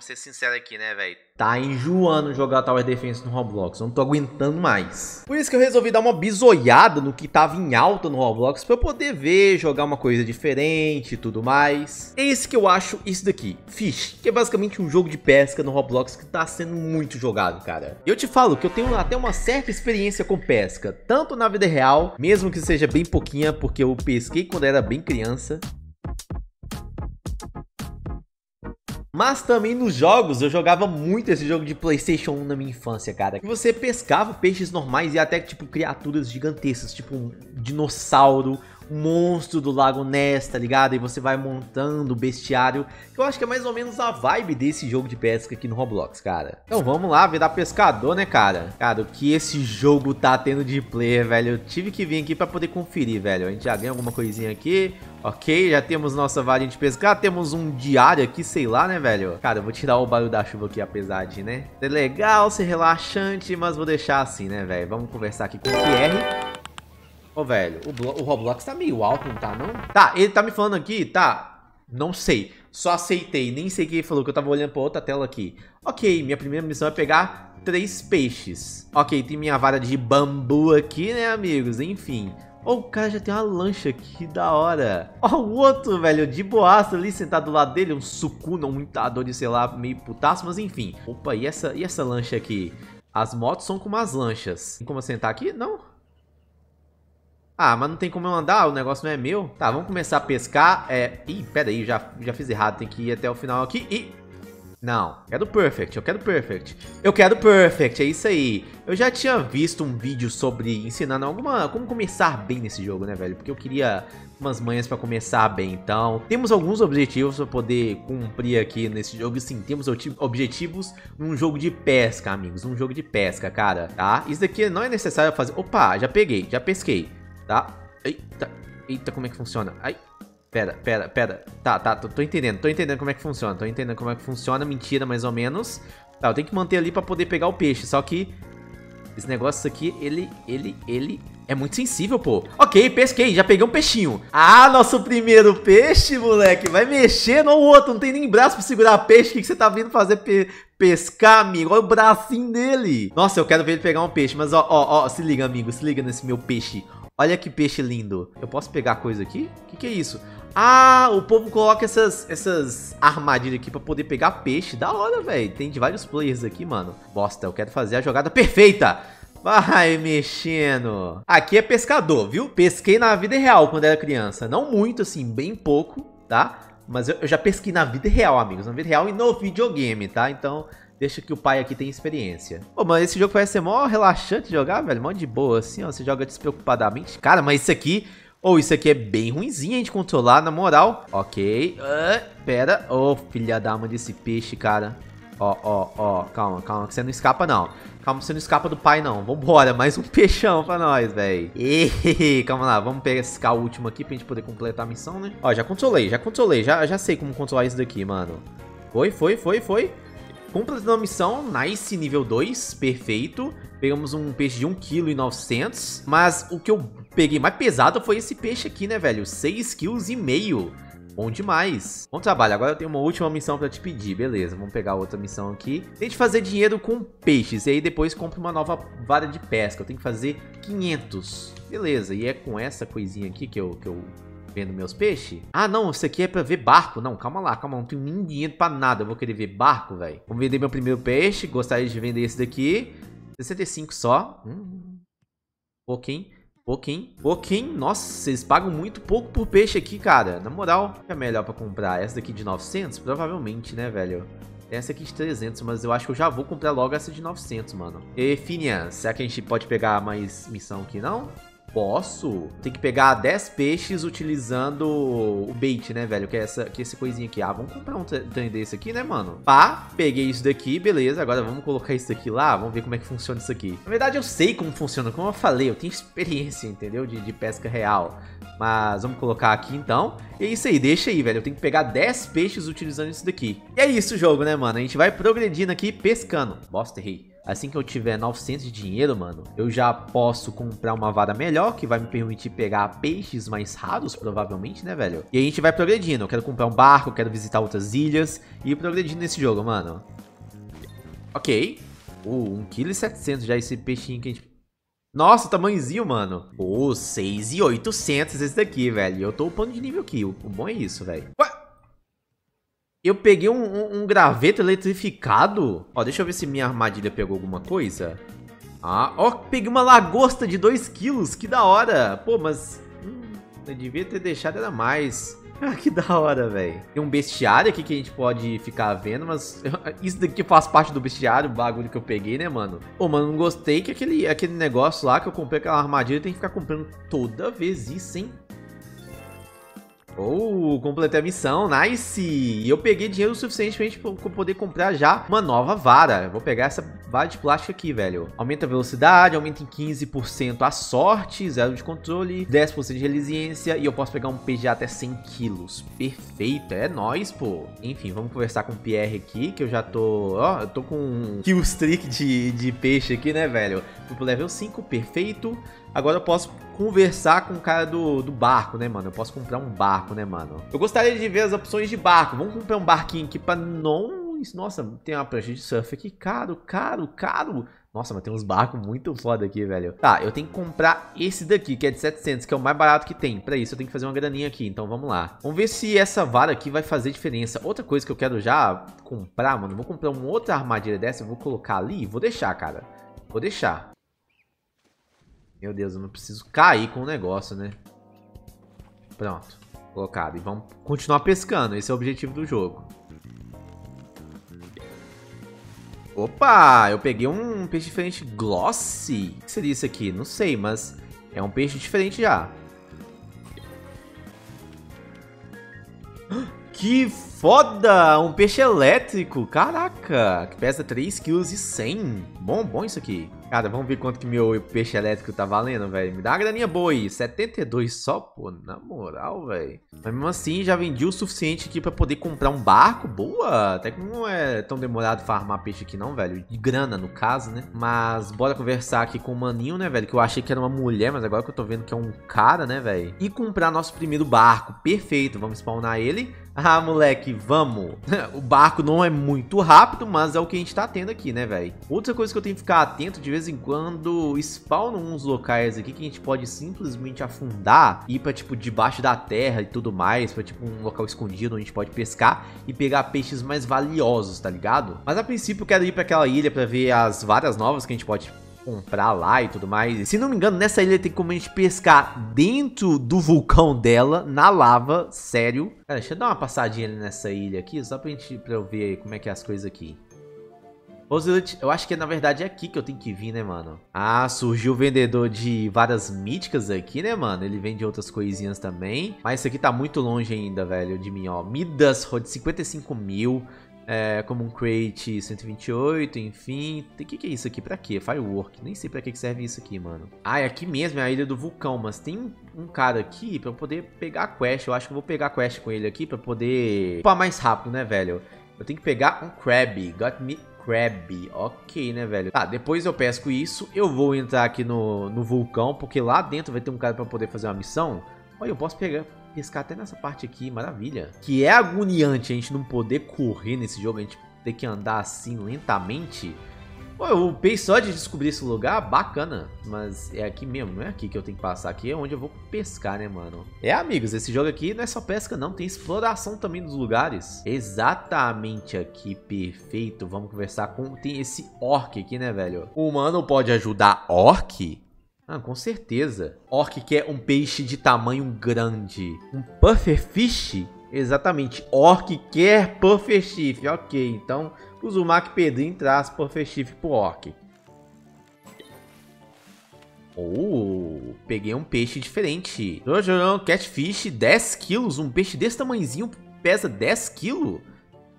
vamos ser sinceros aqui, né, velho? Tá enjoando jogar Tower Defense no Roblox. Eu não tô aguentando mais. Por isso que eu resolvi dar uma bisoiada no que tava em alta no Roblox pra eu poder ver, jogar uma coisa diferente e tudo mais. É isso que eu acho isso daqui. Fish, que é basicamente um jogo de pesca no Roblox que tá sendo muito jogado, cara. Eu te falo que eu tenho até uma certa experiência com pesca, tanto na vida real, mesmo que seja bem pouquinha, porque eu pesquei quando era bem criança, Mas também nos jogos, eu jogava muito esse jogo de Playstation 1 na minha infância, cara. Que você pescava peixes normais e até, tipo, criaturas gigantescas, tipo um dinossauro, monstro do Lago Ness, tá ligado? E você vai montando o bestiário. Que eu acho que é mais ou menos a vibe desse jogo de pesca aqui no Roblox, cara. Então vamos lá, virar pescador, né, cara? Cara, o que esse jogo tá tendo de player, velho? Eu tive que vir aqui pra poder conferir, velho. A gente já ganha alguma coisinha aqui. Ok, já temos nossa varinha de pescar, temos um diário aqui, sei lá, né, velho? Cara, eu vou tirar o barulho da chuva aqui, apesar de, né? Ser legal, ser relaxante, mas vou deixar assim, né, velho? Vamos conversar aqui com o Pierre. Ô, velho, o, o Roblox tá meio alto, não tá, não? Tá, ele tá me falando aqui, tá? Não sei. Só aceitei, nem sei quem falou, que eu tava olhando pra outra tela aqui. Ok, minha primeira missão é pegar três peixes. Ok, tem minha vara de bambu aqui, né, amigos? Enfim. Oh, o cara já tem uma lancha aqui, da hora. Ó, oh, o outro, velho, de boaça ali, sentado do lado dele, um sucuna, um itador de, sei lá, meio putaço, mas enfim. Opa, e essa, e essa lancha aqui? As motos são como as lanchas. Tem como sentar aqui? Não. Ah, mas não tem como eu andar, o negócio não é meu. Tá, vamos começar a pescar. É... Ih, pera aí, já, já fiz errado. Tem que ir até o final aqui. E... Não, quero perfect, eu quero perfect. Eu quero perfect, é isso aí. Eu já tinha visto um vídeo sobre ensinando alguma como começar bem nesse jogo, né, velho? Porque eu queria umas manhas para começar bem. Então, temos alguns objetivos para poder cumprir aqui nesse jogo. Sim, temos objetivos num jogo de pesca, amigos. Um jogo de pesca, cara, tá? Isso daqui não é necessário fazer... Opa, já peguei, já pesquei. Tá? Eita, eita, como é que funciona? Ai, pera, pera, pera. Tá, tá, tô, tô, entendendo, tô entendendo como é que funciona. Tô entendendo como é que funciona, mentira, mais ou menos. Tá, eu tenho que manter ali pra poder pegar o peixe, só que... Esse negócio aqui, ele, ele, ele é muito sensível, pô. Ok, pesquei, já peguei um peixinho. Ah, nosso primeiro peixe, moleque. Vai mexer no outro, não tem nem braço pra segurar peixe. O que, que você tá vindo fazer pe pescar, amigo? Olha o bracinho dele. Nossa, eu quero ver ele pegar um peixe, mas ó, ó, ó, se liga, amigo, se liga nesse meu peixe. Olha que peixe lindo. Eu posso pegar coisa aqui? O que, que é isso? Ah, o povo coloca essas, essas armadilhas aqui pra poder pegar peixe. Da hora, velho. Tem de vários players aqui, mano. Bosta, eu quero fazer a jogada perfeita. Vai mexendo. Aqui é pescador, viu? Pesquei na vida real quando era criança. Não muito, assim, bem pouco, tá? Mas eu, eu já pesquei na vida real, amigos. Na vida real e no videogame, tá? Então, Deixa que o pai aqui tem experiência. Pô, mas esse jogo parece ser mó relaxante jogar, velho. Mó de boa, assim, ó. Você joga despreocupadamente. Cara, mas isso aqui... Ou oh, isso aqui é bem ruimzinho de controlar, na moral. Ok. Uh, pera. Ô, oh, filha da ama desse peixe, cara. Ó, ó, ó. Calma, calma, que você não escapa, não. Calma, você não escapa do pai, não. Vambora, mais um peixão pra nós, velho. Calma lá, vamos esse o último aqui pra gente poder completar a missão, né? Ó, já controlei, já controlei. Já, já sei como controlar isso daqui, mano. Foi, foi, foi, foi. Completando a missão, nice, nível 2, perfeito. Pegamos um peixe de 1,9 kg. Mas o que eu peguei mais pesado foi esse peixe aqui, né, velho? 6 kg e meio. Bom demais. Bom trabalho. Agora eu tenho uma última missão pra te pedir. Beleza, vamos pegar outra missão aqui. Tente fazer dinheiro com peixes. E aí depois compre uma nova vara de pesca. Eu tenho que fazer 500. Beleza, e é com essa coisinha aqui que eu, que eu vendo meus peixes? Ah, não, isso aqui é pra ver barco. Não, calma lá, calma, não tenho nem dinheiro pra nada. Eu vou querer ver barco, velho. Vamos vender meu primeiro peixe. Gostaria de vender esse daqui. 65 só. Hum, pouquinho, pouquinho, pouquinho. Nossa, vocês pagam muito pouco por peixe aqui, cara. Na moral, é melhor pra comprar essa daqui de 900? Provavelmente, né, velho? Essa aqui de 300, mas eu acho que eu já vou comprar logo essa de 900, mano. E, Finian, será que a gente pode pegar mais missão aqui, não? Posso. Tem que pegar 10 peixes utilizando o bait, né, velho? Que é essa, que é esse coisinha aqui. Ah, vamos comprar um trem desse aqui, né, mano? Pá, peguei isso daqui, beleza. Agora vamos colocar isso aqui lá. Vamos ver como é que funciona isso aqui. Na verdade, eu sei como funciona. Como eu falei, eu tenho experiência, entendeu? De, de pesca real. Mas vamos colocar aqui então. E é isso aí, deixa aí, velho. Eu tenho que pegar 10 peixes utilizando isso daqui. E é isso o jogo, né, mano? A gente vai progredindo aqui pescando. Bosta, errei. Assim que eu tiver 900 de dinheiro, mano, eu já posso comprar uma vara melhor, que vai me permitir pegar peixes mais raros, provavelmente, né, velho? E a gente vai progredindo. Eu quero comprar um barco, quero visitar outras ilhas e ir progredindo nesse jogo, mano. Ok. Uh, 1,7kg já esse peixinho que a gente... Nossa, tamanhozinho, mano. Pô, oh, 6,800 esse daqui, velho. Eu tô upando de nível aqui. O bom é isso, velho. Eu peguei um, um, um, graveto eletrificado. Ó, deixa eu ver se minha armadilha pegou alguma coisa. Ah, ó, peguei uma lagosta de 2 quilos. Que da hora. Pô, mas... Hum, eu devia ter deixado ela mais. Ah, que da hora, velho. Tem um bestiário aqui que a gente pode ficar vendo, mas isso daqui faz parte do bestiário, o bagulho que eu peguei, né, mano? Pô, mano, não gostei que aquele, aquele negócio lá que eu comprei, aquela armadilha, tem que ficar comprando toda vez isso, hein? Oh, completei a missão, nice! E eu peguei dinheiro suficiente pra poder comprar já uma nova vara. Vou pegar essa vara de plástico aqui, velho. Aumenta a velocidade, aumenta em 15% a sorte, zero de controle, 10% de resiliência e eu posso pegar um de até 100 quilos. Perfeito, é nóis, pô. Enfim, vamos conversar com o Pierre aqui, que eu já tô... Ó, eu tô com um kill streak de, de peixe aqui, né, velho? Fui pro level 5, perfeito. Agora eu posso conversar com o cara do, do barco, né, mano? Eu posso comprar um barco, né, mano? Eu gostaria de ver as opções de barco. Vamos comprar um barquinho aqui pra não... Nossa, tem uma prancha de surf aqui. Caro, caro, caro. Nossa, mas tem uns barcos muito foda aqui, velho. Tá, eu tenho que comprar esse daqui, que é de 700, que é o mais barato que tem. Pra isso, eu tenho que fazer uma graninha aqui, então vamos lá. Vamos ver se essa vara aqui vai fazer diferença. Outra coisa que eu quero já comprar, mano, vou comprar uma outra armadilha dessa, eu vou colocar ali, vou deixar, cara. Vou deixar. Meu Deus, eu não preciso cair com o negócio, né? Pronto. Colocado. E vamos continuar pescando. Esse é o objetivo do jogo. Opa! Eu peguei um peixe diferente. Glossy? O que seria isso aqui? Não sei, mas é um peixe diferente já. Que foda! Um peixe elétrico! Caraca! Que pesa 3,1 kg. Bom, bom isso aqui. Cara, vamos ver quanto que meu peixe elétrico tá valendo, velho. Me dá uma graninha boa aí. 72 só, pô. Na moral, velho. Mas mesmo assim, já vendi o suficiente aqui pra poder comprar um barco. Boa. Até que não é tão demorado farmar peixe aqui não, velho. De grana, no caso, né? Mas bora conversar aqui com o maninho, né, velho? Que eu achei que era uma mulher, mas agora que eu tô vendo que é um cara, né, velho? E comprar nosso primeiro barco. Perfeito. Vamos spawnar ele. Ah, moleque, vamos. o barco não é muito rápido, mas é o que a gente tá tendo aqui, né, velho? Outra coisa que eu tenho que ficar atento de vez em quando, spawnam uns locais aqui que a gente pode simplesmente afundar, ir pra, tipo, debaixo da terra e tudo mais, pra, tipo, um local escondido onde a gente pode pescar e pegar peixes mais valiosos, tá ligado? Mas, a princípio, eu quero ir pra aquela ilha pra ver as várias novas que a gente pode comprar lá e tudo mais. Se não me engano, nessa ilha tem como a gente pescar dentro do vulcão dela, na lava, sério. Cara, deixa eu dar uma passadinha nessa ilha aqui, só pra, gente, pra eu ver como é que é as coisas aqui. Eu acho que na verdade é aqui que eu tenho que vir, né, mano? Ah, surgiu o vendedor de várias míticas aqui, né, mano? Ele vende outras coisinhas também. Mas isso aqui tá muito longe ainda, velho, de mim, ó. Midas Road 55 mil é, como um crate 128, enfim. O que, que é isso aqui? Pra quê? Firework. Nem sei pra que serve isso aqui, mano. Ah, é aqui mesmo, é a ilha do vulcão. Mas tem um cara aqui pra eu poder pegar a quest. Eu acho que eu vou pegar a quest com ele aqui pra poder upar mais rápido, né, velho? Eu tenho que pegar um crab. Got me crab. Ok, né, velho? Tá, depois eu pesco isso. Eu vou entrar aqui no, no vulcão, porque lá dentro vai ter um cara pra poder fazer uma missão. Olha, eu posso pegar, pescar até nessa parte aqui, maravilha. Que é agoniante a gente não poder correr nesse jogo, a gente ter que andar assim lentamente. Pô, eu peixe só de descobrir esse lugar, bacana. Mas é aqui mesmo, não é aqui que eu tenho que passar. Aqui é onde eu vou pescar, né, mano? É, amigos, esse jogo aqui não é só pesca, não. Tem exploração também dos lugares. Exatamente aqui, perfeito. Vamos conversar com... Tem esse orc aqui, né, velho? O humano pode ajudar orc? Ah, com certeza. Orc quer um peixe de tamanho grande. Um pufferfish? Exatamente. Orc quer pufferfish. Ok, então o Uzumaki Pedrinho traz pufferfish pro Orc. Oh, peguei um peixe diferente. Jojo, catfish, 10 quilos. Um peixe desse tamanhozinho pesa 10 quilos?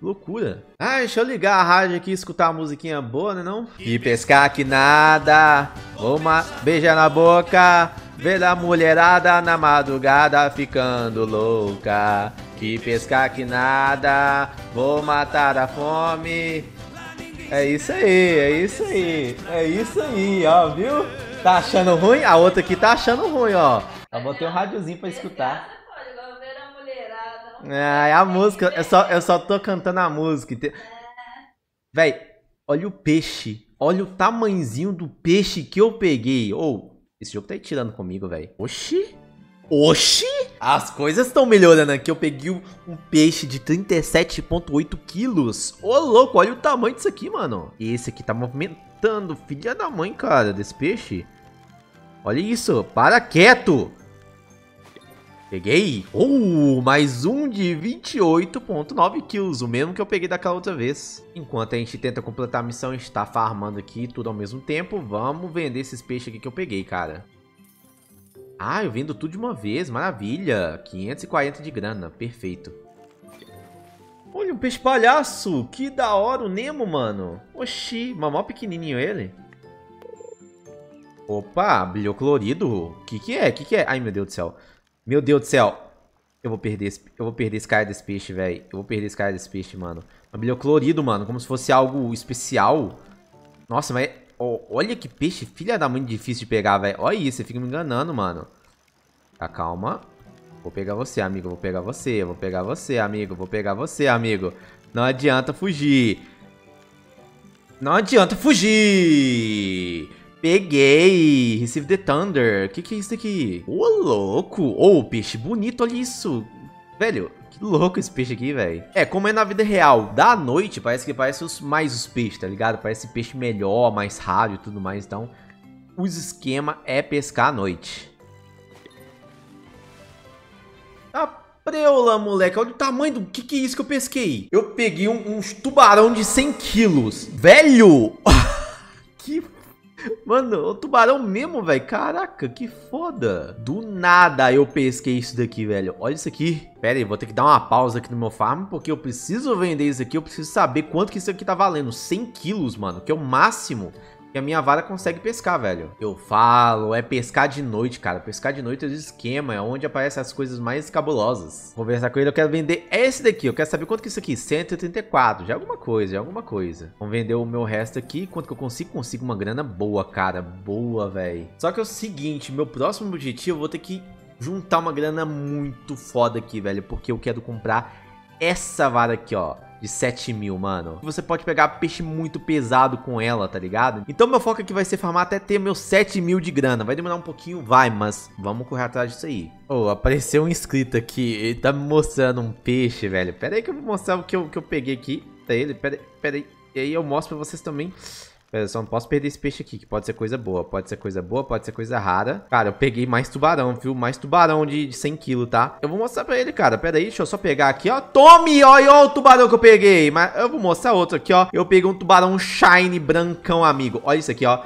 Loucura. Ah, deixa eu ligar a rádio aqui e escutar uma musiquinha boa, né não? E pescar que nada, uma beija na boca, ver a mulherada na madrugada ficando louca. Que pescar que nada, vou matar a fome. É isso aí, é isso aí. É isso aí, ó, viu? Tá achando ruim? A outra aqui tá achando ruim, ó. Eu botei um rádiozinho pra escutar. É, a música, eu só, eu só tô cantando a música. Véi, olha o peixe. Olha o tamanzinho do peixe que eu peguei. Ou, oh, esse jogo tá aí tirando comigo, velho. Oxi. Oxi! As coisas estão melhorando aqui. Eu peguei um peixe de 37,8 quilos. Ô, louco, olha o tamanho disso aqui, mano. Esse aqui tá movimentando. Filha da mãe, cara, desse peixe. Olha isso. Para quieto. Peguei. Uh, mais um de 28.9 kills, o mesmo que eu peguei daquela outra vez. Enquanto a gente tenta completar a missão, a gente tá farmando aqui tudo ao mesmo tempo. Vamos vender esses peixes aqui que eu peguei, cara. Ah, eu vendo tudo de uma vez, maravilha. 540 de grana, perfeito. Olha, um peixe palhaço, que da hora o Nemo, mano. Oxi, mamó pequenininho ele. Opa, brilhou colorido. Que que é? Que que é? Ai, meu Deus do céu. Meu Deus do céu. Eu vou perder esse, eu vou perder esse cara desse peixe, velho. Eu vou perder esse cara desse peixe, mano. Brilho colorido, mano. Como se fosse algo especial. Nossa, mas... Oh, olha que peixe filha da mãe difícil de pegar, velho. Olha isso, você fica me enganando, mano. Tá, calma. Vou pegar você, amigo. Vou pegar você. Vou pegar você, amigo. Vou pegar você, amigo. Não adianta fugir. Não adianta fugir. Peguei! Receive the Thunder. Que que é isso aqui? Ô, louco! Ô, oh, peixe bonito, olha isso! Velho, que louco esse peixe aqui, velho. É, como é na vida real, da noite, parece que parece os, mais os peixes, tá ligado? Parece peixe melhor, mais raro e tudo mais. Então, os esquema é pescar à noite. A preula, moleque. Olha o tamanho do... Que que é isso que eu pesquei? Eu peguei um, uns tubarão de 100 quilos. Velho! que Mano, o tubarão mesmo, velho. Caraca, que foda. Do nada eu pesquei isso daqui, velho. Olha isso aqui. Pera aí, vou ter que dar uma pausa aqui no meu farm, porque eu preciso vender isso aqui. Eu preciso saber quanto que isso aqui tá valendo. 100 quilos, mano, que é o máximo que a minha vara consegue pescar, velho. Eu falo, é pescar de noite, cara. Pescar de noite é o esquema, é onde aparecem as coisas mais cabulosas. Vou conversar com ele, eu quero vender esse daqui. Eu quero saber quanto que é isso aqui, 134. Já é alguma coisa, já é alguma coisa. Vamos vender o meu resto aqui. Quanto que eu consigo? Consigo uma grana boa, cara. Boa, velho. Só que é o seguinte, meu próximo objetivo, eu vou ter que juntar uma grana muito foda aqui, velho. Porque eu quero comprar essa vara aqui, ó de 7 mil, mano. Você pode pegar peixe muito pesado com ela, tá ligado? Então meu foco aqui vai ser farmar até ter meus 7 mil de grana. Vai demorar um pouquinho? Vai, mas vamos correr atrás disso aí. Oh, apareceu um inscrito aqui. Ele tá me mostrando um peixe, velho. Pera aí que eu vou mostrar o que eu, que eu peguei aqui pra ele. Pera, pera aí. E aí eu mostro pra vocês também. Pera, eu só não posso perder esse peixe aqui, que pode ser coisa boa. Pode ser coisa boa, pode ser coisa rara. Cara, eu peguei mais tubarão, viu? Mais tubarão de, de 100 quilos, tá? Eu vou mostrar pra ele, cara. Pera aí, deixa eu só pegar aqui, ó. Tome, ó o tubarão que eu peguei. Mas eu vou mostrar outro aqui, ó. Eu peguei um tubarão shine brancão, amigo. Olha isso aqui, ó.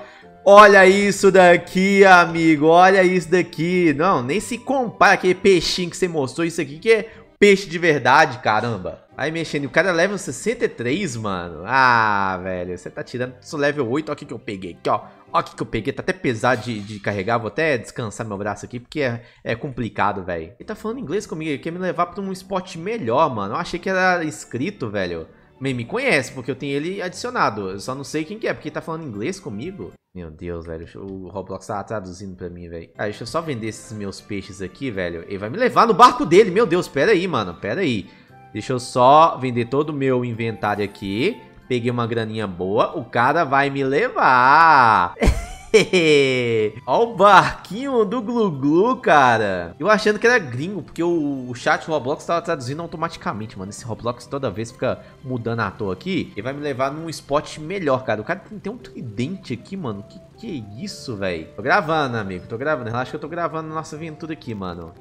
Olha isso daqui, amigo. Olha isso daqui. Não, nem se compara aquele peixinho que você mostrou. Isso aqui que é peixe de verdade, caramba. Aí mexendo, o cara é level 63, mano. Ah, velho, você tá tirando sou level 8, olha o que, eu peguei aqui, ó. Olha o que, eu peguei, tá até pesado de, de carregar, vou até descansar meu braço aqui, porque é, é complicado, velho. Ele tá falando inglês comigo, ele quer me levar pra um spot melhor, mano. Eu achei que era inscrito, velho. Me conhece, porque eu tenho ele adicionado. Eu só não sei quem que é, porque ele tá falando inglês comigo. Meu Deus, velho. O Roblox tá traduzindo pra mim, velho. Ah, deixa eu só vender esses meus peixes aqui, velho. Ele vai me levar no barco dele. Meu Deus, pera aí, mano. Pera aí. Deixa eu só vender todo o meu inventário aqui. Peguei uma graninha boa. O cara vai me levar. Olha o barquinho do Glu Glu, cara. Eu achando que era gringo, porque o, o chat Roblox tava traduzindo automaticamente, mano. Esse Roblox toda vez fica mudando a toa aqui. Ele vai me levar num spot melhor, cara. O cara tem, tem um tridente aqui, mano. Que que é isso, velho? Tô gravando, amigo. Tô gravando. Relaxa que eu tô gravando nossa aventura aqui, mano.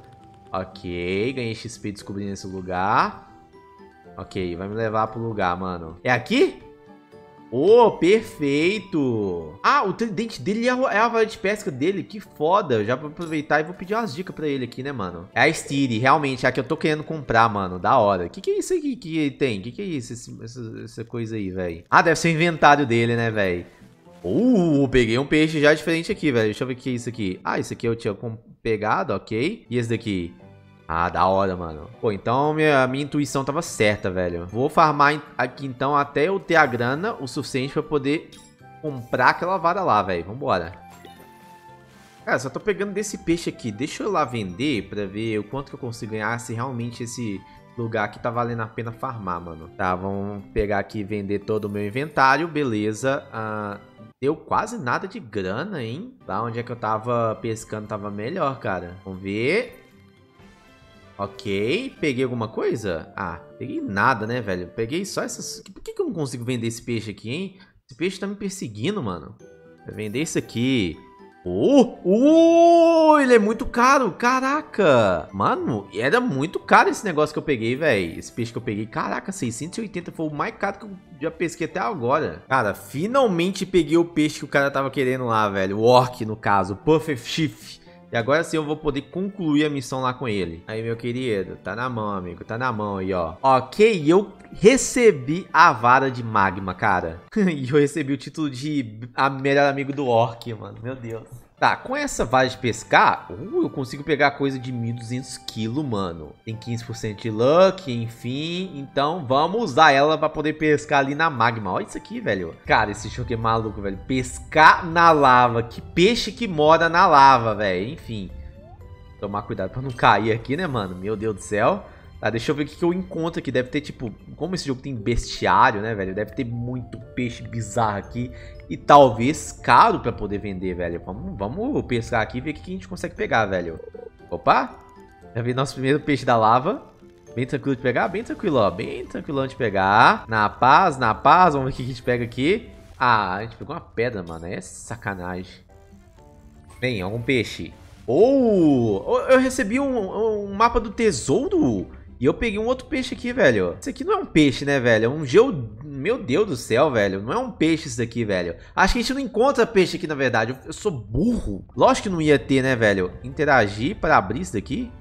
Ok, ganhei XP descobrindo esse lugar. Ok, vai me levar pro lugar, mano. É aqui? Oh, perfeito! Ah, o tridente dele é é a vara de pesca dele, que foda. Já vou aproveitar e vou pedir umas dicas pra ele aqui, né, mano? É a Steedy, realmente, é a que eu tô querendo comprar, mano. Da hora. Que que é isso aqui que tem? Que que é isso, esse, essa, essa coisa aí, velho? Ah, deve ser o inventário dele, né, velho? Uh, peguei um peixe já diferente aqui, velho. Deixa eu ver o que é isso aqui. Ah, isso aqui eu tinha pegado, ok. E esse daqui? Ah, da hora, mano. Pô, então minha, minha intuição tava certa, velho. Vou farmar aqui, então, até eu ter a grana o suficiente pra poder comprar aquela vara lá, velho. Vambora. Cara, só tô pegando desse peixe aqui. Deixa eu lá vender pra ver o quanto que eu consigo ganhar se realmente esse lugar aqui tá valendo a pena farmar, mano. Tá, vamos pegar aqui e vender todo o meu inventário. Beleza. Ah, deu quase nada de grana, hein? Lá onde é que eu tava pescando tava melhor, cara. Vamos ver. Ok, peguei alguma coisa? Ah, peguei nada, né, velho? Peguei só essas... Por que, que eu não consigo vender esse peixe aqui, hein? Esse peixe tá me perseguindo, mano. Vou vender isso aqui. Oh, oh, ele é muito caro, caraca. Mano, era muito caro esse negócio que eu peguei, velho. Esse peixe que eu peguei, caraca, 680 foi o mais caro que eu já pesquei até agora. Cara, finalmente peguei o peixe que o cara tava querendo lá, velho. O orc, no caso, Perfect Chief. E agora sim eu vou poder concluir a missão lá com ele. Aí, meu querido, tá na mão, amigo. Tá na mão aí, ó. Ok, eu recebi a vara de magma, cara. e eu recebi o título de melhor amigo do Orc, mano. Meu Deus. Tá, com essa vara de pescar, uh, eu consigo pegar coisa de 1.200 quilos, mano. Tem 15% de luck, enfim. Então, vamos usar ela pra poder pescar ali na magma. Olha isso aqui, velho. Cara, esse jogo é maluco, velho. Pescar na lava. Que peixe que mora na lava, velho. Enfim. Tomar cuidado pra não cair aqui, né, mano? Meu Deus do céu. Tá, deixa eu ver o que, que eu encontro aqui. Deve ter, tipo... Como esse jogo tem bestiário, né, velho? Deve ter muito peixe bizarro aqui e talvez caro pra poder vender, velho. Vamos, vamos pescar aqui e ver o que a gente consegue pegar, velho. Opa! Já vi nosso primeiro peixe da lava. Bem tranquilo de pegar, bem tranquilo, ó. Bem tranquilão de pegar. Na paz, na paz. Vamos ver o que a gente pega aqui. Ah, a gente pegou uma pedra, mano. É sacanagem. Bem, algum peixe. Oh! Eu recebi um, um mapa do tesouro. E eu peguei um outro peixe aqui, velho. Isso aqui não é um peixe, né, velho? É um geo... Meu Deus do céu, velho. Não é um peixe isso daqui, velho. Acho que a gente não encontra peixe aqui, na verdade. Eu, sou burro. Lógico que não ia ter, né, velho? Interagir para abrir isso daqui.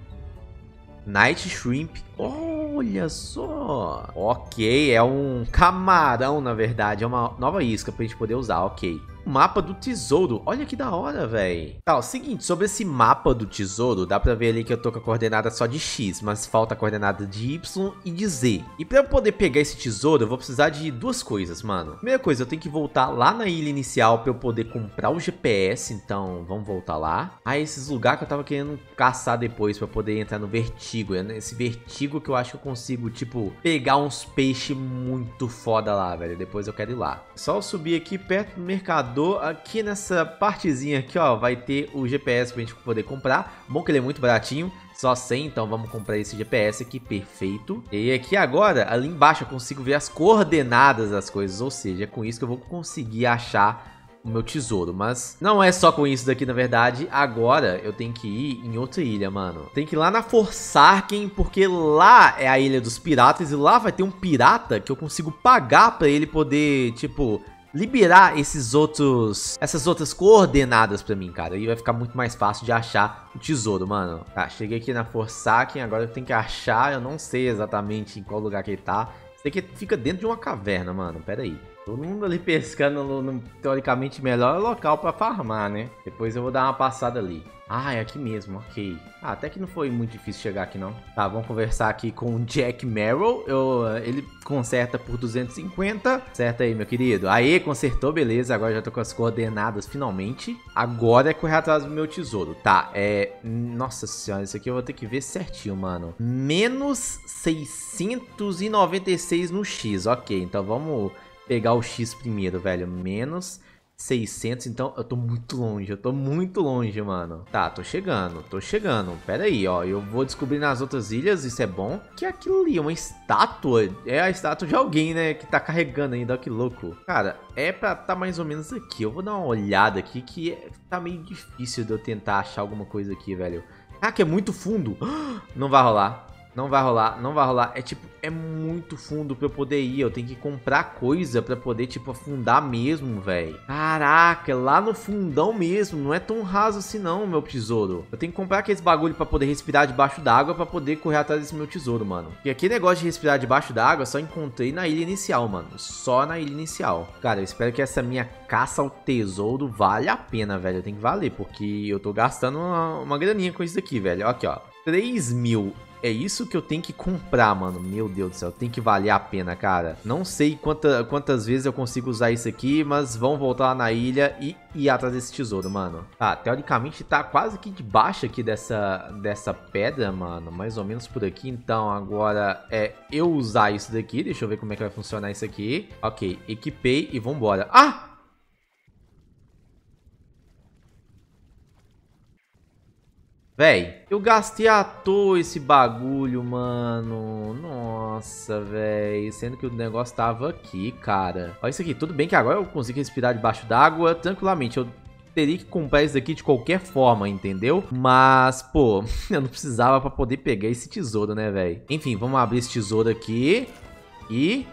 Night Shrimp. Olha só. Ok, é um camarão, na verdade. É uma nova isca pra gente poder usar, ok mapa do tesouro. Olha que da hora, velho. Tá, o seguinte, sobre esse mapa do tesouro, dá pra ver ali que eu tô com a coordenada só de X, mas falta a coordenada de Y e de Z. E pra eu poder pegar esse tesouro, eu vou precisar de duas coisas, mano. Primeira coisa, eu tenho que voltar lá na ilha inicial pra eu poder comprar o GPS, então vamos voltar lá. Ah, esses lugares que eu tava querendo caçar depois pra poder entrar no Vertigo. É nesse Vertigo que eu acho que eu consigo, tipo, pegar uns peixes muito foda lá, velho. Depois eu quero ir lá. Só subir aqui perto do mercado aqui nessa partezinha aqui, ó, vai ter o GPS pra gente poder comprar. Bom que ele é muito baratinho, só 100, então vamos comprar esse GPS aqui, perfeito. E aqui agora, ali embaixo eu consigo ver as coordenadas das coisas, ou seja, é com isso que eu vou conseguir achar o meu tesouro. Mas não é só com isso daqui, na verdade. Agora eu tenho que ir em outra ilha, mano. Tem que ir lá na Forsarken, porque lá é a ilha dos piratas. E lá vai ter um pirata que eu consigo pagar pra ele poder, tipo, liberar esses outros, essas outras coordenadas pra mim, cara. E vai ficar muito mais fácil de achar o tesouro, mano. Tá, cheguei aqui na Forsaken, agora eu tenho que achar, eu não sei exatamente em qual lugar que ele tá. Isso aqui fica dentro de uma caverna, mano, pera aí. Todo mundo ali pescando no, no teoricamente melhor local pra farmar, né? Depois eu vou dar uma passada ali. Ah, é aqui mesmo, ok. Ah, até que não foi muito difícil chegar aqui, não. Tá, vamos conversar aqui com o Jack Merrill. Eu, ele conserta por 250. Certo aí, meu querido. Aê, consertou, beleza. Agora já tô com as coordenadas, finalmente. Agora é correr atrás do meu tesouro. Tá, é... Nossa senhora, isso aqui eu vou ter que ver certinho, mano. Menos 696 no X. Ok, então vamos pegar o X primeiro, velho. Menos 600, então eu tô muito longe, eu tô muito longe, mano. Tá, tô chegando, tô chegando. Pera aí, ó, eu vou descobrir nas outras ilhas, isso é bom. Que é aquilo ali, uma estátua, é a estátua de alguém, né, que tá carregando ainda, ó, que louco. Cara, é pra tá mais ou menos aqui. Eu vou dar uma olhada aqui, que é, tá meio difícil de eu tentar achar alguma coisa aqui, velho. Ah, que é muito fundo. Não vai rolar. Não vai rolar, não vai rolar. É tipo, é muito fundo pra eu poder ir. Eu tenho que comprar coisa pra poder, tipo, afundar mesmo, velho. Caraca, é lá no fundão mesmo. Não é tão raso assim não, meu tesouro. Eu tenho que comprar aqueles bagulho pra poder respirar debaixo d'água pra poder correr atrás desse meu tesouro, mano. E aquele negócio de respirar debaixo d'água só encontrei na ilha inicial, mano. Só na ilha inicial. Cara, eu espero que essa minha caça ao tesouro vale a pena, velho. Tem que valer, porque eu tô gastando uma, uma graninha com isso daqui, velho. Aqui, ó. 3 mil. É isso que eu tenho que comprar, mano. Meu Deus do céu, tem que valer a pena, cara. Não sei quanta, quantas vezes eu consigo usar isso aqui, mas vamos voltar lá na ilha e ir atrás desse tesouro, mano. Tá, teoricamente tá quase que debaixo aqui dessa, dessa pedra, mano. Mais ou menos por aqui. Então agora é eu usar isso daqui. Deixa eu ver como é que vai funcionar isso aqui. Ok, equipei e vambora. Ah! Véi, eu gastei à toa esse bagulho, mano. Nossa, véi. Sendo que o negócio tava aqui, cara. Olha isso aqui. Tudo bem que agora eu consigo respirar debaixo d'água tranquilamente. Eu teria que comprar isso daqui de qualquer forma, entendeu? Mas, pô, eu não precisava pra poder pegar esse tesouro, né, velho? Enfim, vamos abrir esse tesouro aqui. E...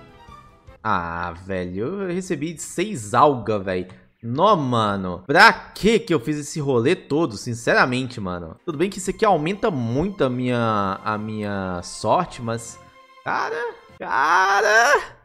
Ah, velho, eu recebi seis algas, velho. Nó, mano. Pra que que eu fiz esse rolê todo, sinceramente, mano? Tudo bem que isso aqui aumenta muito a minha, a minha sorte, mas... Cara, cara...